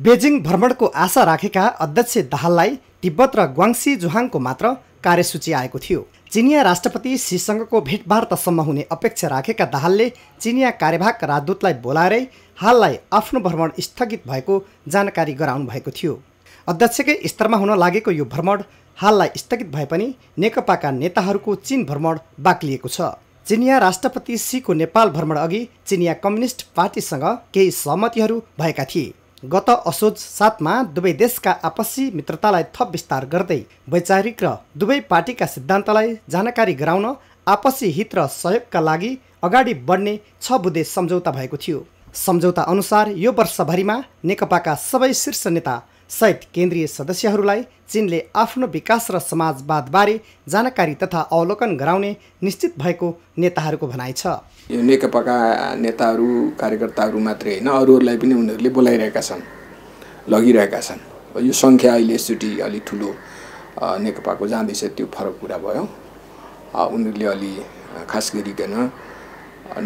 Beijing भ्रमणको आशा राखेका अध्यक्ष दाहाललाई तिब्बत र ग्वाङसी जुहाङको मात्र कार्यसूची आएको थियो। चिनिया राष्ट्रपति सीसँगको भेटवार्तासम्म हुने अपेक्षा राखेका दाहालले चिनिया कार्यवाहक राजदूतलाई बोलाएरै हाललाई आफ्नो भ्रमण स्थगित भएको जानकारी गराउनु भएको थियो। अध्यक्षकै स्तरमा हुन लागेको यो भ्रमण हाललाई स्थगित भए पनि नेकपाका नेताहरूको चीन भ्रमण बाक्लिएको छ। चिनिया राष्ट्रपति सीको नेपाल भ्रमण अघि चिनिया कम्युनिस्ट पार्टीसँग केही सहमतिहरू भएका थिए। गत असोज सातमा दुवै देशका आपसी मित्रतालाई थप विस्तार गर्दै वैचारिक र दुवै पार्टीका सिद्धान्तलाई जानकारी गराउन आपसी हित र सहयोगका लागि अगाडि बढ्ने छ बुधे सम्झौता भएको थियो। सम्झौता अनुसार यो वर्षभरिमा नेकपाका सबै शीर्ष नेता सहित केन्द्रीय सदस्यहरूलाई चिनले आफ्नो विकास र समाजवादबारे जानकारी तथा अवलोकन गराउने निश्चित भएको नेताहरूको भनाइ छ। यो नेकपाका नेताहरू कार्यकर्ताहरू मात्रै होइन अरूहरूलाई पनि उनीहरूले बोलाइरहेका छन् लगिरहेका छन्। यो सङ्ख्या अहिले यसचोटि अलिक ठुलो नेकपाको जाँदैछ त्यो फरक कुरा भयो। उनीहरूले अलि खास गरिकन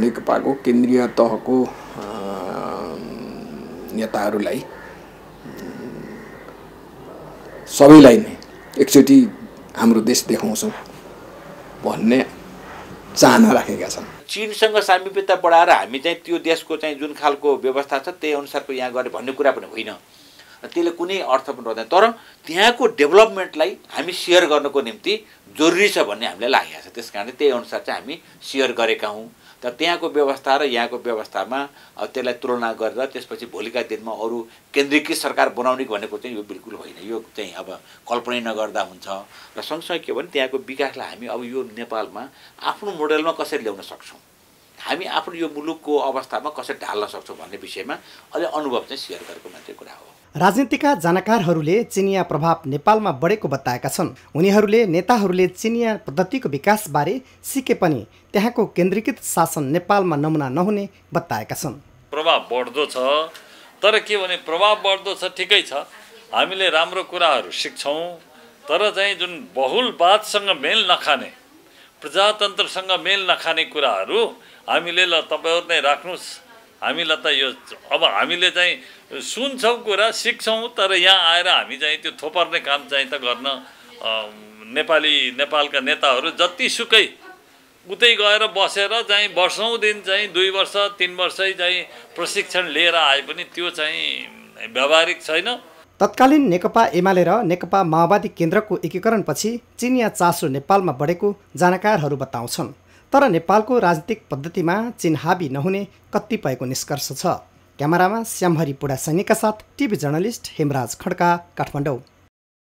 नेकपाको केन्द्रीय तहको नेताहरूलाई सबैलाई नै एकचोटि हाम्रो देश देखाउँछौँ भन्ने चाहना राखेका छन्। चिनसँग सामिप्यता बढाएर हामी चाहिँ त्यो देशको चाहिँ जुन खालको व्यवस्था छ त्यही अनुसारको यहाँ गरे भन्ने कुरा पनि होइन। त्यसले कुनै अर्थ पनि रहँदैन तर त्यहाँको डेभलपमेन्टलाई हामी सेयर गर्नको निम्ति जरुरी छ भन्ने हामीलाई लागेको छ। त्यस कारणले त्यही अनुसार चाहिँ हामी सेयर गरेका हौँ। तर त्यहाँको व्यवस्था र यहाँको व्यवस्थामा त्यसलाई तुलना गरेर त्यसपछि भोलिका दिनमा अरू केन्द्रीकृत सरकार बनाउने भनेको चाहिँ यो बिल्कुल होइन। यो चाहिँ अब कल्पनै नगर्दा हुन्छ। र सँगसँगै के भने त्यहाँको विकासलाई हामी अब यो नेपालमा आफ्नो मोडेलमा कसरी ल्याउन सक्छौँ? हामी आफ्नो यो मुलुकको अवस्थामा कसरी ढाल्न सक्छौँ भन्ने विषयमा अलि अनुभव चाहिँ सेयर गरेको मात्रै कुरा हो। राजनीतिका जानकारहरूले चिनिया प्रभाव नेपालमा बढेको बताएका छन्। उनीहरूले नेताहरूले चिनिया पद्धतिको विकासबारे सिके पनि त्यहाँको केन्द्रीकृत शासन नेपालमा नमुना नहुने बताएका छन्। प्रभाव बढ्दो छ तर के भने प्रभाव बढ्दो छ ठिकै छ। हामीले राम्रो कुराहरू सिक्छौँ तर चाहिँ जुन बहुलवादसँग मेल नखाने प्रजातन्त्रसँग मेल नखाने कुराहरू हामीले ल तपाईँहरू नै राख्नुहोस्। हामीलाई त यो अब हामीले चाहिँ सुन्छौँ कुरा सिक्छौँ तर यहाँ आएर हामी चाहिँ त्यो थोपर्ने काम चाहिँ त गर्न नेपाली नेपालका नेताहरू जतिसुकै उतै गएर बसेर चाहिँ वर्षौँ दिन चाहिँ दुई वर्ष तिन वर्षै चाहिँ प्रशिक्षण लिएर आए पनि त्यो चाहिँ व्यावहारिक छैन। तत्कालीन नेकपा एमाले र नेकपा माओवादी केन्द्रको एकीकरणपछि चिनिया चासो नेपालमा बढेको जानकारहरू बताउँछन्। तर नेपालको राजनीतिक पद्धतिमा चिन हाबी नहुने कतिपयको निष्कर्ष छ। क्यामेरामा श्यामहरी पुडा सैनिकका साथ टिभी जर्नलिस्ट हेमराज खड्का काठमाडौँ।